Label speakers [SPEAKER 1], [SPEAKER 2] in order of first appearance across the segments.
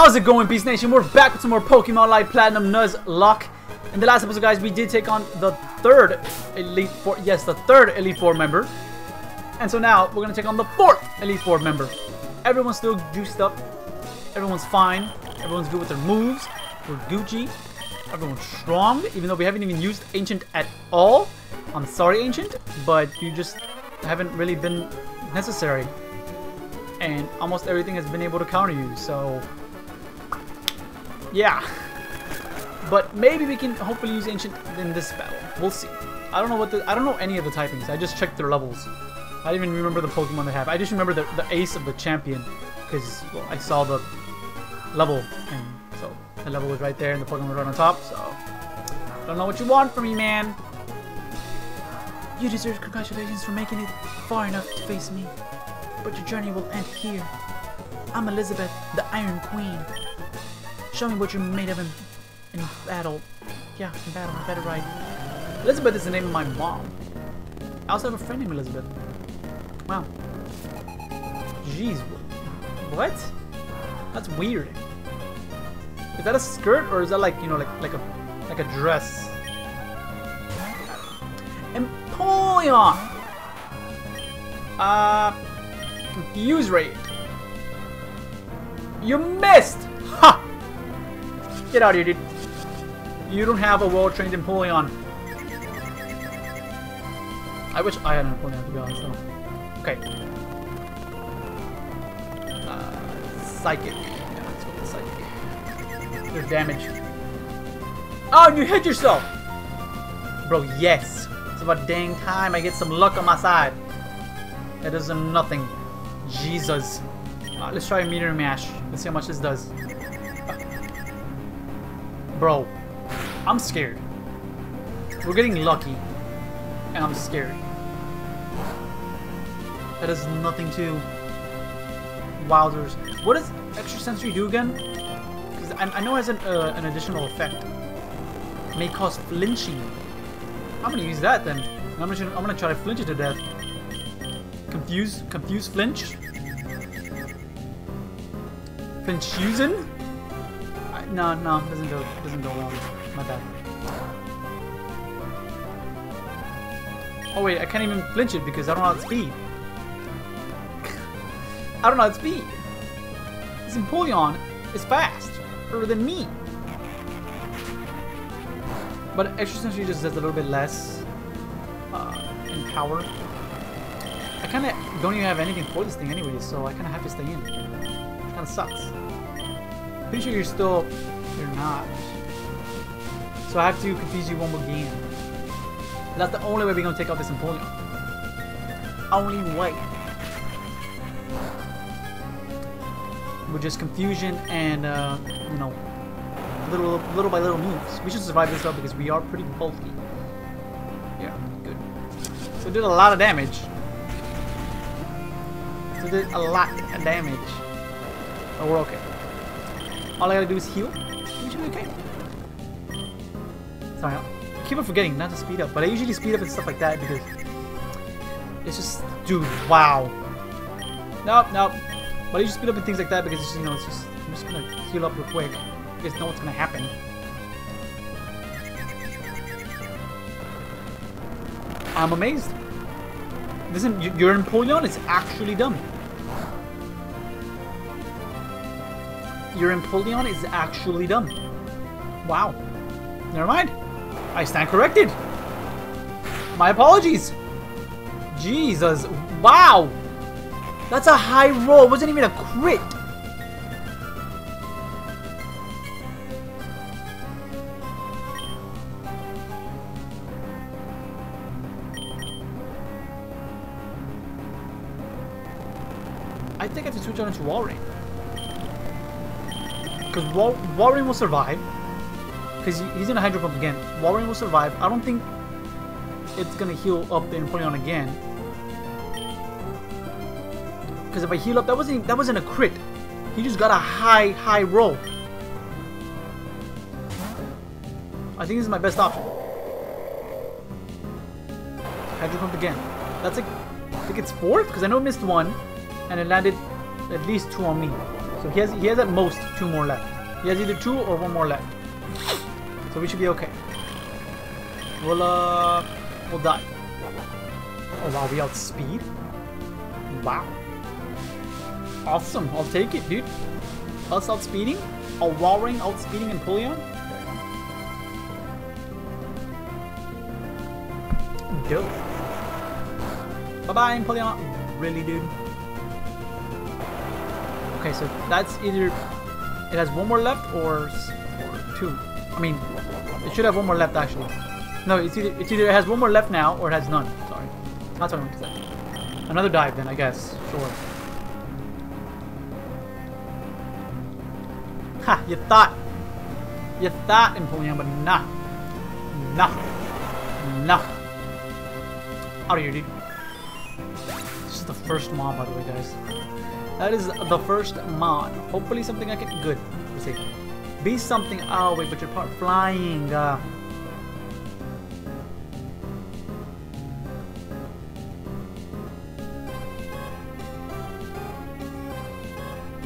[SPEAKER 1] How's it going, Beast Nation? We're back with some more Pokemon Light Platinum Nuzlocke. In the last episode, guys, we did take on the third Elite Four. Yes, the third Elite Four member. And so now, we're going to take on the fourth Elite Four member. Everyone's still juiced up. Everyone's fine. Everyone's good with their moves. We're Gucci. Everyone's strong, even though we haven't even used Ancient at all. I'm sorry, Ancient, but you just haven't really been necessary. And almost everything has been able to counter you, so yeah. But maybe we can hopefully use Ancient in this battle. We'll see. I don't know what the I don't know any of the typings. I just checked their levels. I don't even remember the Pokemon they have. I just remember the, the ace of the champion because well, I saw the level and so the level was right there and the Pokemon was right on top. So I don't know what you want from me, man. You deserve congratulations for making it far enough to face me. But your journey will end here. I'm Elizabeth, the Iron Queen. Show me what you're made of in, in battle. Yeah, in battle, I better right. Elizabeth is the name of my mom. I also have a friend named Elizabeth. Wow. Jeez. What? That's weird. Is that a skirt or is that like, you know, like like a like a dress? Empoleon! Uh confuse ray. You missed! Ha! Get out of here, dude. You don't have a well-trained Empoleon. I wish I had an Empoleon, to be honest, though. Okay. Uh, psychic. Yeah, damage. Oh, you hit yourself! Bro, yes. It's about dang time I get some luck on my side. That is nothing. Jesus. Let's try a meteor mash. Let's see how much this does. Bro, I'm scared. We're getting lucky. And I'm scared. That is nothing to Wowzers. What does extra sensory do again? Because I, I, know it has an, uh, an additional effect. May cause flinching. I'm gonna use that then. I'm gonna, I'm gonna try to flinch it to death. Confuse, confuse flinch. Flinch using? No, no, doesn't go, doesn't go well. My bad. Oh wait, I can't even flinch it because I don't know how speed. I don't know how speed. This Empoleon is fast, faster than me. But extra sensory just does a little bit less uh, in power. I kind of don't even have anything for this thing anyway, so I kind of have to stay in. Kind of sucks. Pretty sure you're still... You're not. So I have to confuse you one more game. That's the only way we're going to take out this Empoleon. Only way. With just confusion and, uh, you know, little little by little moves. We should survive this up because we are pretty bulky. Yeah, good. So did a lot of damage. So did a lot of damage. But we're okay. All I gotta do is heal. We should be okay. Sorry, I keep on forgetting not to speed up, but I usually speed up and stuff like that because it's just, dude, wow. Nope, nope. But I usually speed up and things like that because it's just, you know, it's just, I'm just gonna heal up real quick. You guys know what's gonna happen. I'm amazed. Listen, your Empoleon is actually dumb. Your Empoleon is actually dumb. Wow. Never mind. I stand corrected. My apologies. Jesus. Wow. That's a high roll. It wasn't even a crit. I think I have to switch on to Walrein. Because Wal Walrein will survive. Because he's going to Hydro Pump again. Walrein will survive. I don't think it's going to heal up the Empoleon again. Because if I heal up, that wasn't that wasn't a crit. He just got a high, high roll. I think this is my best option. Hydro Pump again. That's like, I think it's fourth? Because I know I missed one. And it landed at least two on me. So he has he has at most two more left. He has either two or one more left. So we should be okay. We'll uh we'll die. Oh wow, we outspeed? Wow. Awesome, I'll take it, dude. Us outspeeding? A Walrein outspeeding Empoleon? Dope. Bye-bye, Empoleon. Really, dude? Okay, so that's either... It has one more left or, two. I mean, it should have one more left, actually. No, it's either, it's either it has one more left now or it has none. Sorry. That's what I meant to say. Another dive, then, I guess. Sure. Ha! You thought. You thought, Empoleon, but nah. Nah. Nah. Out of here, dude. This is the first mod, by the way, guys. That is the first mod. Hopefully something I can... Good. Let's see. Be something... Oh, wait, but you're part flying. Uh,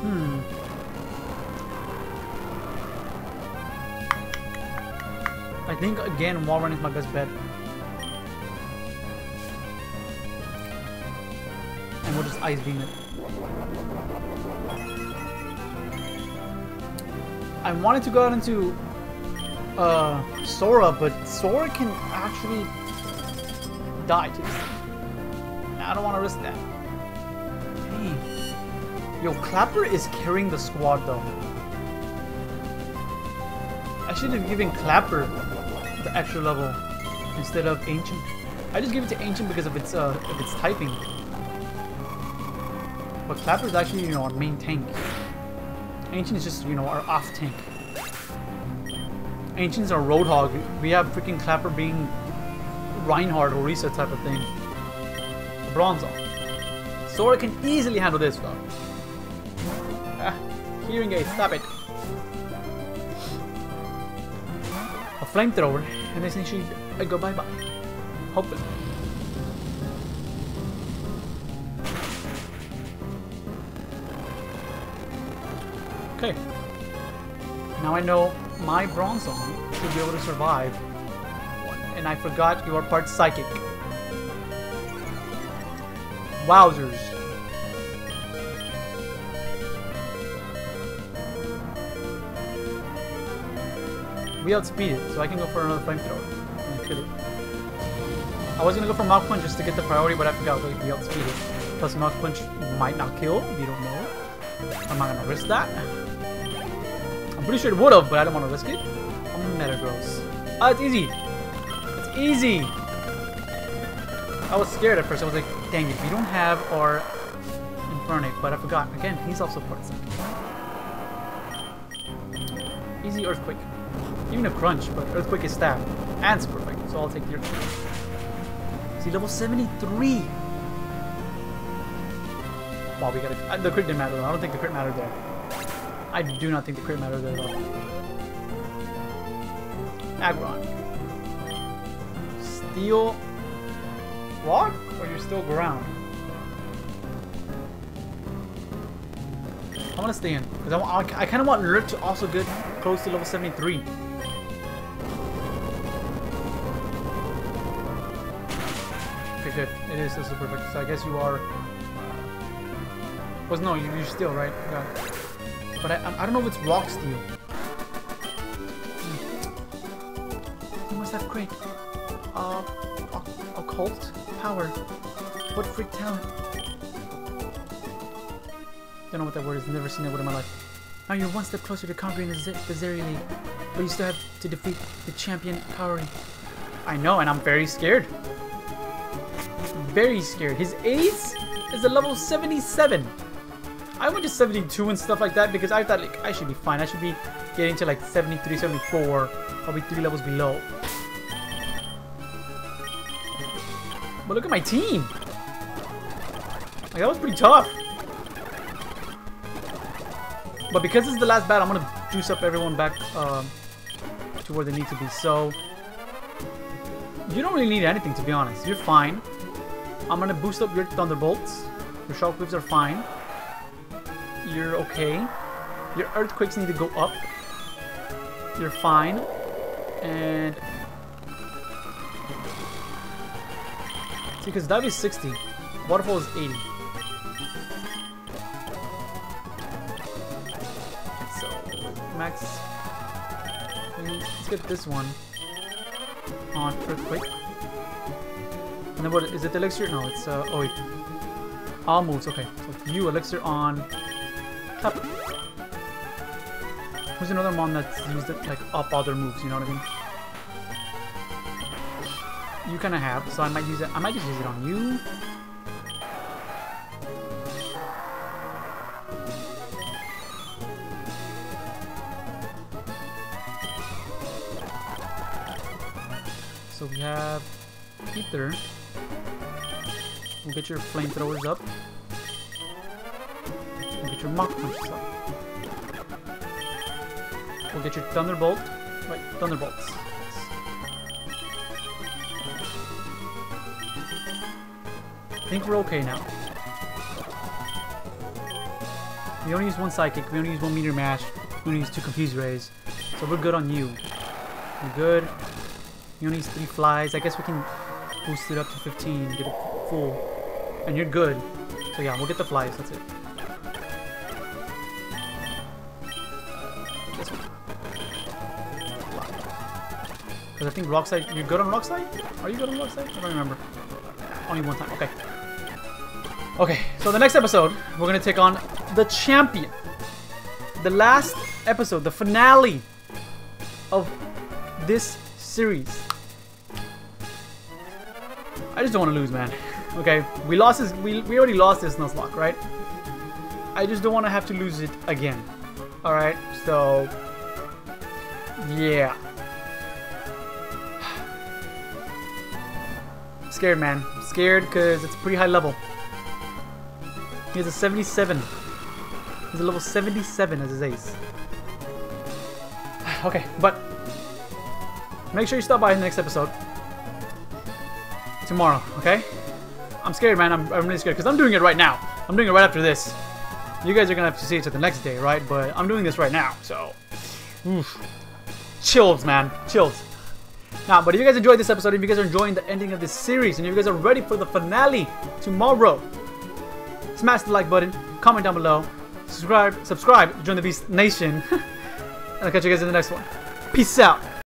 [SPEAKER 1] hmm. I think, again, Walrein is my best bet. And we'll just Ice Beam it. I wanted to go out into uh, Sora, but Sora can actually die to this thing. I don't want to risk that. Hey. Yo, Clapper is carrying the squad though. I should have given Clapper the extra level instead of Ancient. I just give it to Ancient because of its uh, of its typing. But Clapper is actually, you know, our main tank. Ancient is just, you know, our off tank. Ancient's our Roadhog. We have freaking Clapper being Reinhardt or Orisa type of thing. Bronzong. Sora can easily handle this though. Ah, hearing aid, stop it. A flamethrower, and essentially I go bye bye. Hopefully. Okay. Now I know my Bronzong should be able to survive. And I forgot you are part psychic. Wowzers. We outspeed it, so I can go for another flamethrower and kill it. I was gonna go for Mach Punch just to get the priority, but I forgot we outspeed it. Plus Mach Punch might not kill, we don't know. I'm not gonna risk that. I'm pretty sure it would have, but I don't want to risk it. I'm Metagross. Oh, it's easy. It's easy. I was scared at first. I was like, dang it, we don't have our Infernape, but I forgot. Again, he's also part second. Easy Earthquake. Even a Crunch, but Earthquake is stab. And it's perfect, so I'll take the Earthquake. See, level 73. Wow, we got a, uh, the crit didn't matter though. I don't think the crit mattered there. I do not think the crit there at all. Aggron. Steel Rock? Or you're still ground? I want to stay in. Because I, I, I kind of want Lurk to also get close to level 73. Okay, good. It is still super perfect. So I guess you are... Uh, Was no, you, you're still, right? It. But I, I don't know if it's rock steel. You must have great uh, occult power. What freak talent? Don't know what that word is. Never seen that word in my life. Now you're one step closer to conquering the, Z the League, but you still have to defeat the champion Kaori. I know, and I'm very scared. Very scared. His ace is a level 77. I went to 72 and stuff like that because I thought like I should be fine. I should be getting to like 73, 74, probably three levels below. But look at my team. Like that was pretty tough. But because this is the last battle, I'm gonna juice up everyone back um, to where they need to be. So you don't really need anything to be honest. You're fine. I'm gonna boost up your thunderbolts. Your shockwaves are fine. You're okay. Your earthquakes need to go up. You're fine. And... See, because is 60. Waterfall is 80. So, max... Let's get this one on Earthquake. And then what, is it Elixir? No, it's, uh, oh wait. All moves, okay. So you Elixir on Who's another mon that's used it, like, up other moves, you know what I mean? You kind of have, so I might use it, I might just use it on you. So we have Ether. We'll get your flamethrowers up. We'll get your Thunderbolt. Right, Thunderbolts. I think we're okay now. We only use one Psychic, we only use one Meteor Mash, we only use two Confuse Rays. So we're good on you. We're good. You only use three flies. I guess we can boost it up to 15, get it full. And you're good. So yeah, we'll get the flies, that's it. Because I think Rock Slide, you're good on Rock Slide? Are you good on Rock Slide? I don't remember. Only one time, okay. Okay, so the next episode, we're gonna take on the champion. The last episode, the finale of this series. I just don't want to lose, man. Okay, we lost this. We, we already lost this Nuzlocke, right? I just don't want to have to lose it again. All right, so yeah. Scared, man. scared because it's a pretty high level. He has a 77. He's a level 77 as his ace. okay, but make sure you stop by in the next episode tomorrow, okay? I'm scared, man. I'm, I'm really scared because I'm doing it right now. I'm doing it right after this. You guys are gonna have to see it to the next day, right? But I'm doing this right now, so oof. chills, man, chills. Now, but if you guys enjoyed this episode, if you guys are enjoying the ending of this series, and if you guys are ready for the finale tomorrow, smash the like button, comment down below, subscribe, subscribe, join the Beast Nation, and I'll catch you guys in the next one. Peace out.